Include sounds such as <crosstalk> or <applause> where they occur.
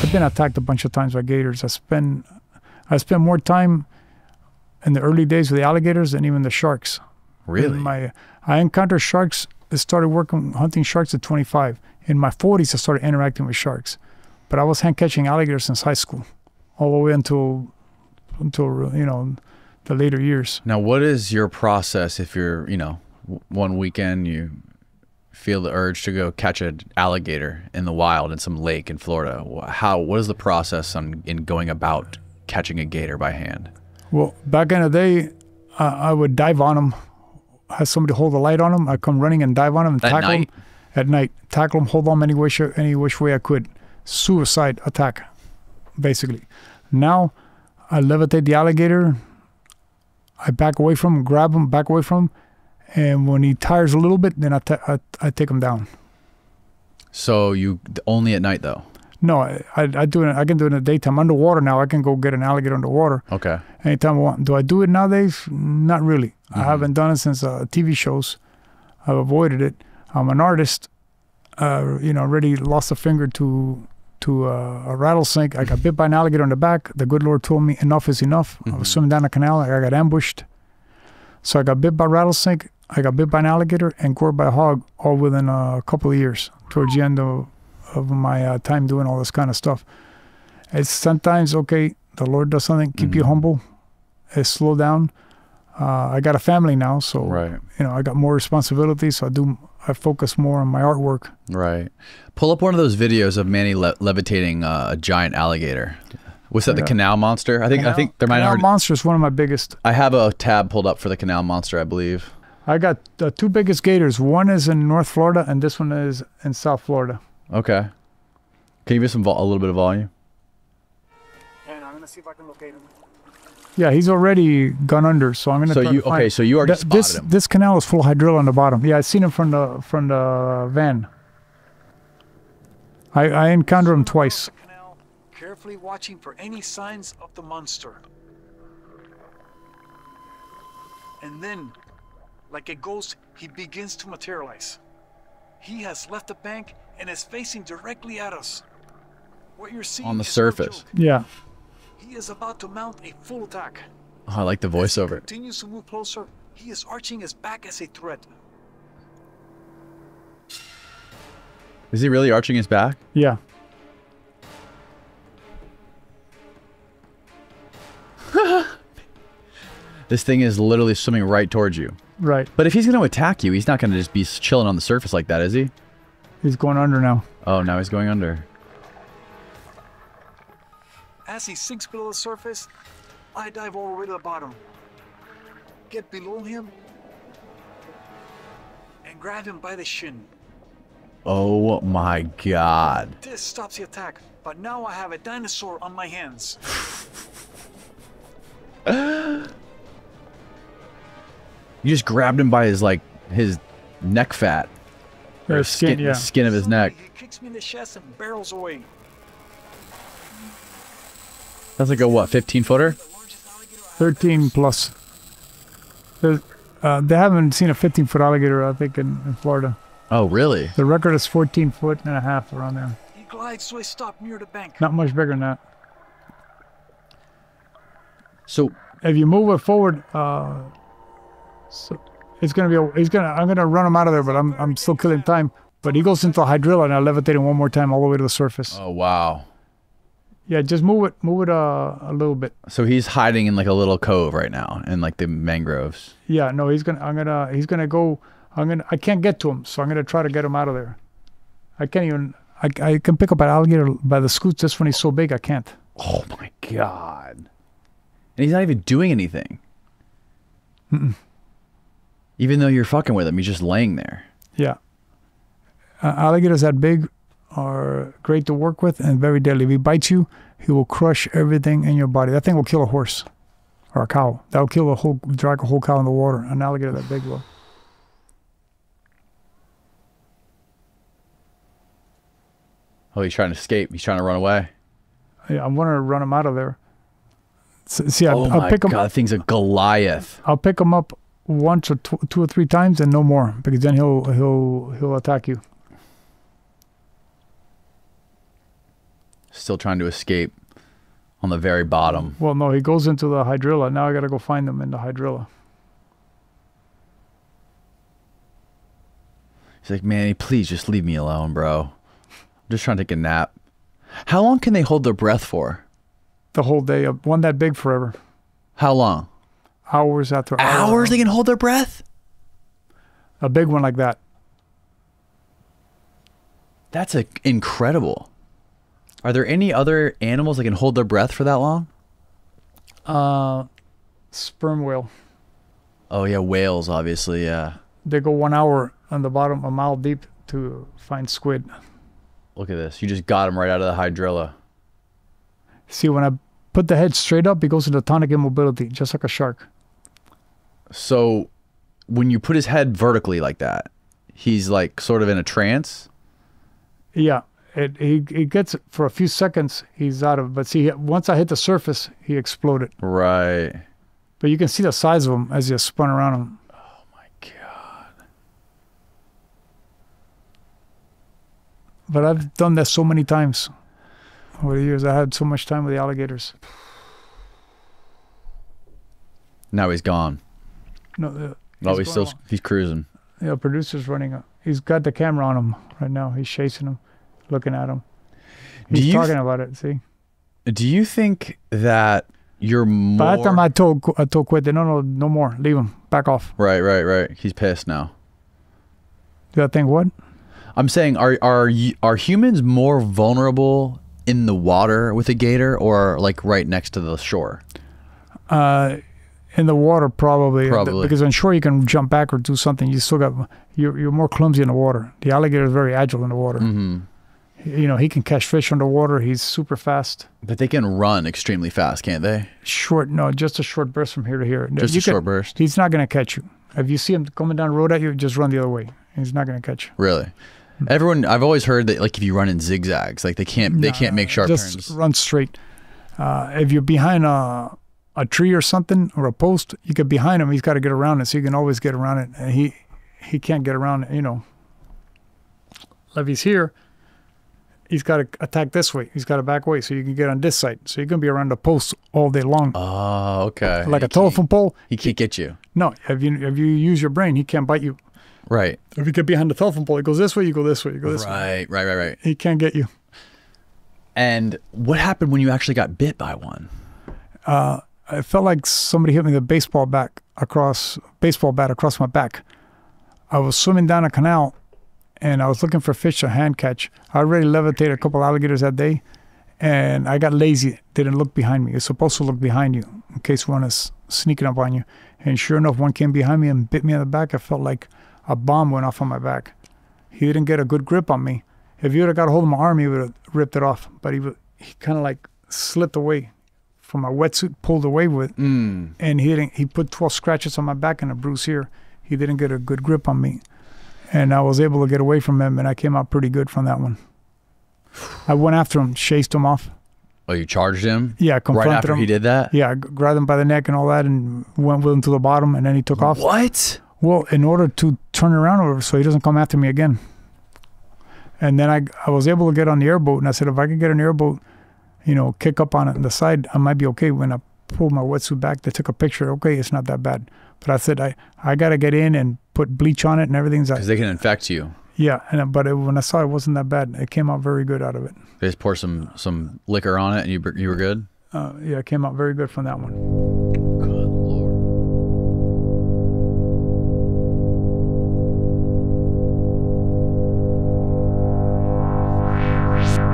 I've been attacked a bunch of times by gators. I spend I spent more time in the early days with the alligators than even the sharks. Really? In my I encountered sharks. I started working hunting sharks at 25. In my 40s, I started interacting with sharks, but I was hand catching alligators since high school, all the way until until you know the later years. Now, what is your process if you're, you know, one weekend you feel the urge to go catch an alligator in the wild in some lake in Florida? How? What is the process on in going about catching a gator by hand? Well, back in the day, uh, I would dive on them, have somebody hold the light on them. I'd come running and dive on them and At tackle night? them at night. Tackle them, hold them any which any which way I could. Suicide attack, basically. Now, I levitate the alligator. I back away from him, grab him, back away from him, and when he tires a little bit, then I I, I take him down. So you only at night though. No, I, I, I do it. I can do it in the daytime. Underwater now, I can go get an alligator underwater. Okay. anytime I want. Do I do it nowadays? Not really. I Mhm. haven't done it since uh, TV shows. I've avoided it. I'm an artist. Uh, you know, already lost a finger to to uh, a rattlesnake. I got bit by an alligator on the back. The good Lord told me enough is enough. I Mhm. was swimming down a canal. I got ambushed. So I got bit by rattlesnake. I got bit by an alligator and gored by a hog all within a couple of years towards the end of, of my uh, time doing all this kind of stuff. It's sometimes okay. The Lord does something, keep you Mhm. humble, uh, slow down. Uh, I got a family now, so Right. you know I got more responsibilities. So I do. I focus more on my artwork. Right. Pull up one of those videos of Manny le- levitating uh, a giant alligator. Was that the canal monster? I think. I think there might Canal already. Monster is one of my biggest. I have a tab pulled up for the canal monster. I believe. I got the two biggest gators. One is in North Florida, and this one is in South Florida. Okay. Can you give us some vol- a little bit of volume? And I'm gonna see if I can locate him. Yeah, he's already gone under, so I'm gonna. So try you to find- okay? So you already Th- spotted this him. this canal is full of hydrilla on the bottom. Yeah, I seen him from the from the van. I I encountered him twice. Canal, carefully watching for any signs of the monster. And then, like a ghost, he begins to materialize. He has left the bank and is facing directly at us. What you're seeing On the is no surface. joke. Yeah, He is about to mount a full attack. Oh, I like the As he voiceover. continues to move closer. He is arching his back as a threat. Is he really arching his back? yeah. This thing is literally swimming right towards you. Right. But if he's going to attack you, he's not going to just be chilling on the surface like that, is he? He's going under now. Oh, now he's going under. As he sinks below the surface, I dive all the way to the bottom. Get below him and grab him by the shin. Oh my god. This stops the attack, but now I have a dinosaur on my hands. <laughs> You just grabbed him by his like his neck fat. Or Or his skin, yeah. skin of his neck. He kicks me in the chest and barrels away. That's like a what, 15 footer? The largest alligator I 13 plus. Uh, they haven't seen a 15 foot alligator, I think, in, in Florida. Oh, really? The record is 14 foot and a half around there. He glides to a stop near the bank. Not much bigger than that. So, If you move it forward, uh, so it's gonna be. A, he's gonna. I'm gonna run him out of there, but I'm. I'm still killing time. But he goes into a hydrilla, and I levitate him one more time all the way to the surface. oh wow. Yeah, just move it. Move it uh, a little bit. So he's hiding in like a little cove right now in like the mangroves. Yeah, no, he's gonna. I'm gonna. He's gonna go. I'm gonna. I can't get to him, so I'm gonna try to get him out of there. I can't even. I, I can pick up an alligator by the scutes just when he's so big. I can't. Oh my god. And he's not even doing anything. Even though you're fucking with him, he's just laying there. Yeah. Uh, alligators that big are great to work with and very deadly. If he bites you, he will crush everything in your body. That thing will kill a horse or a cow. That'll kill a whole, drag a whole cow in the water. An alligator that big will. Oh, he's trying to escape. He's trying to run away. Yeah, I'm going to run him out of there. See, I, oh I'll my pick him. god, that thing's a Goliath. I'll pick him up once or tw- two or three times and no more because then he'll he'll he'll attack you. still trying to escape on the very bottom. Well, no, he goes into the hydrilla. Now I got to go find him in the hydrilla. He's like, Manny, please just leave me alone, bro. I'm just trying to take a nap. How long can they hold their breath for? The whole day, uh, one that big forever. How long? Hours after Hours they can hold their breath? A big one like that. That's a, incredible. Are there any other animals that can hold their breath for that long? Uh, sperm whale. Oh yeah, whales, obviously. Yeah. They go one hour on the bottom, a mile deep to find squid. Look at this. You just got him right out of the hydrilla. See, when I put the head straight up, he goes into tonic immobility, just like a shark. So, when you put his head vertically like that, he's like sort of in a trance. Yeah, it, he he gets for a few seconds. He's out of. But see, once I hit the surface, he exploded. Right. But you can see the size of him as he spun around him. Oh my god. But I've done that so many times over the years. I had so much time with the alligators. Now he's gone. No, the, Oh, He's he's still going he's cruising. yeah, producer's running. A, he's got the camera on him right now. He's chasing him, looking at him. Do He's you talking about it. See, Do you think that you're more by that time I told I told Quit, no, no, no more. Leave him. Back off. Right, right, right. He's pissed now. Do I think what? I'm saying are are are humans more vulnerable in the water with a gator or like right next to the shore? Uh, in the water, probably. Probably. Because on shore, you can jump back or do something. You still got you're you're more clumsy in the water. The alligator is very agile in the water. Mhm. You know, he can catch fish underwater. He's super fast. But they can run extremely fast, can't they? Short, no, just a short burst from here to here. Just You a can- short burst. He's not going to catch you. If you see him coming down the road at you, just run the other way. He's not going to catch you. Really? Everyone I've always heard that like if you run in zigzags, like they can't they can't make sharp just turns. run straight. Uh, if you're behind a a tree or something or a post, you get behind him. He's got to get around it, so you can always get around it. And he he can't get around it. You know, he's here, he's got to attack this way. He's got to back away, so you can get on this side. So you're gonna be around the post all day long, Oh, okay. like He a telephone pole. He can't get you. No, if you if you use your brain, he can't bite you. Right. If you get behind the telephone pole, it goes this way. You go this way. You go this way. Right, right, right, right. He can't get you. And what happened when you actually got bit by one? Uh, I felt like somebody hit me with a baseball bat across baseball bat across my back. I was swimming down a canal, and I was looking for fish to hand catch. I already levitated a couple alligators that day, and I got lazy. Didn't look behind me. You're supposed to look behind you in case one is sneaking up on you. And sure enough, one came behind me and bit me on the back. I felt like a bomb went off on my back. He didn't get a good grip on me. If he would have got a hold of my arm, he would have ripped it off. But he, he kind of like slipped away from my wetsuit, pulled away with Mm. and he didn't, he put 12 scratches on my back and a bruise here. He didn't get a good grip on me. And I was able to get away from him and I came out pretty good from that one. I went after him, chased him off. Oh, you charged him? Yeah, confronted Right after him. he did that? Yeah, I grabbed him by the neck and all that and went with him to the bottom and then he took off. What? Well, in order to turn around over so he doesn't come after me again. And then I, I was able to get on the airboat and I said, if I could get an airboat, you know, kick up on it on the side, I might be okay. When I pulled my wetsuit back, they took a picture. Okay, it's not that bad. But I said, I, I got to get in and put bleach on it and everything's Because they can infect you. yeah. And but it, when I saw it wasn't that bad, it came out very good out of it. They just pour some some liquor on it and you you were good. Uh, yeah, it came out very good from that one.